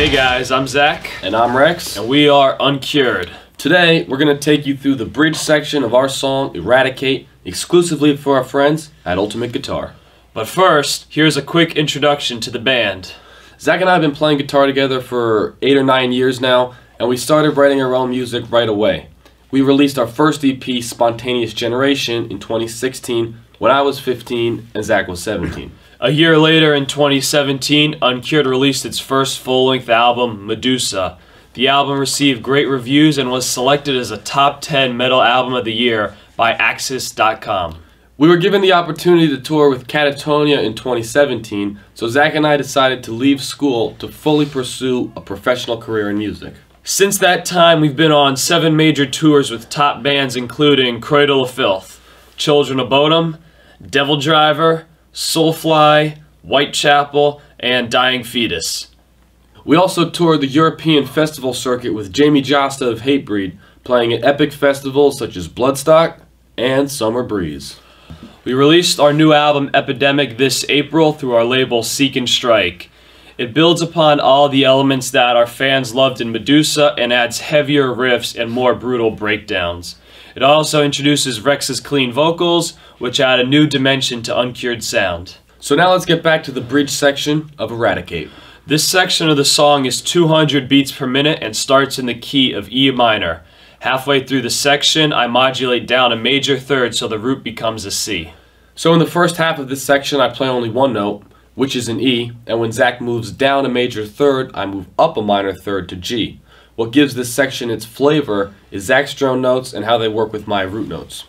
Hey guys, I'm Zak. And I'm Rex. And we are Uncured. Today, we're going to take you through the bridge section of our song Eradicate, exclusively for our friends at Ultimate Guitar. But first, here's a quick introduction to the band. Zak and I have been playing guitar together for eight or nine years now, and we started writing our own music right away. We released our first EP, Spontaneous Generation, in 2016 when I was 15 and Zak was 17. A year later, in 2017, Uncured released its first full length album, Medusa. The album received great reviews and was selected as a top 10 metal album of the year by Axis.com. We were given the opportunity to tour with Catatonia in 2017, so Zak and I decided to leave school to fully pursue a professional career in music. Since that time, we've been on seven major tours with top bands including Cradle of Filth, Children of Bodom, Devil Driver, Soulfly, Whitechapel, and Dying Fetus. We also toured the European festival circuit with Jamey Jasta of Hatebreed, playing at epic festivals such as Bloodstock and Summer Breeze. We released our new album Epidemic this April through our label Seek and Strike. It builds upon all the elements that our fans loved in Medusa and adds heavier riffs and more brutal breakdowns. It also introduces Rex's clean vocals, which add a new dimension to Uncured sound. So now let's get back to the bridge section of Eradicate. This section of the song is 200 beats per minute and starts in the key of E minor. Halfway through the section, I modulate down a major third so the root becomes a C. So in the first half of this section, I play only one note, which is an E, and when Zak moves down a major third, I move up a minor third to G. What gives this section its flavor is Zak's drone notes and how they work with my root notes.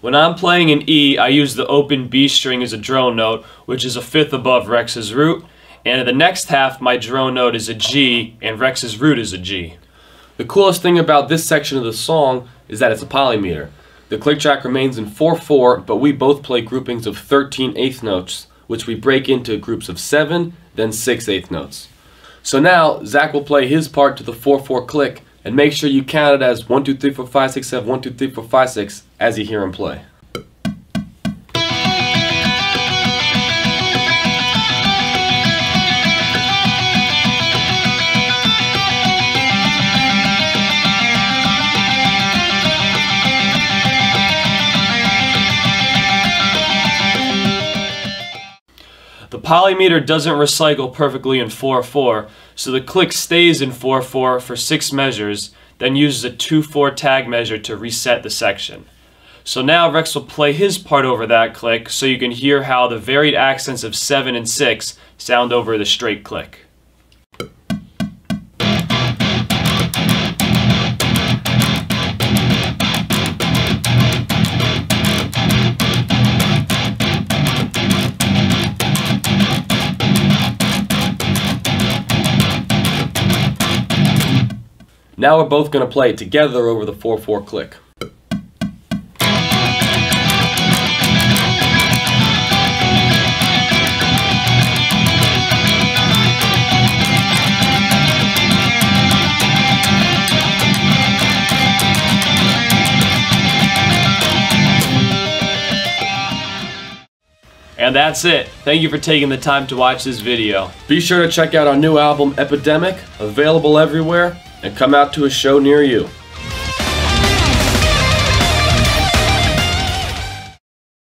When I'm playing an E, I use the open B string as a drone note, which is a fifth above Rex's root, and in the next half, my drone note is a G, and Rex's root is a G. The coolest thing about this section of the song is that it's a polymeter. The click track remains in 4-4, but we both play groupings of 13 eighth notes, which we break into groups of 7, then 6 eighth notes. So now, Zak will play his part to the 4-4 click, and make sure you count it as 1, 2, 3, 4, 5, 6, 7, 1, 2, 3, 4, 5, 6 as you hear him play. The polymeter doesn't recycle perfectly in 4-4, so the click stays in 4-4 for 6 measures, then uses a 2-4 tag measure to reset the section. So now Rex will play his part over that click so you can hear how the varied accents of 7 and 6 sound over the straight click. Now we're both going to play together over the 4-4 click. And that's it. Thank you for taking the time to watch this video. Be sure to check out our new album, Epidemic, available everywhere, and come out to a show near you.